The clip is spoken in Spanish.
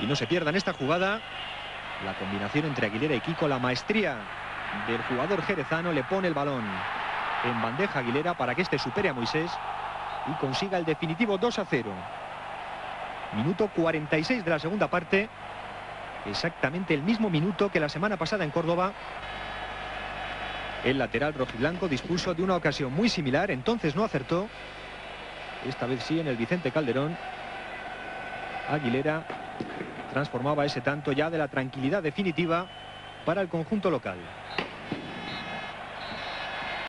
Y no se pierdan esta jugada. La combinación entre Aguilera y Kiko, la maestría del jugador jerezano le pone el balón en bandeja Aguilera para que este supere a Moisés y consiga el definitivo 2 a 0. Minuto 46 de la segunda parte. Exactamente el mismo minuto que la semana pasada en Córdoba. El lateral rojiblanco dispuso de una ocasión muy similar, entonces no acertó. Esta vez sí en el Vicente Calderón. Aguilera transformaba ese tanto ya de la tranquilidad definitiva para el conjunto local.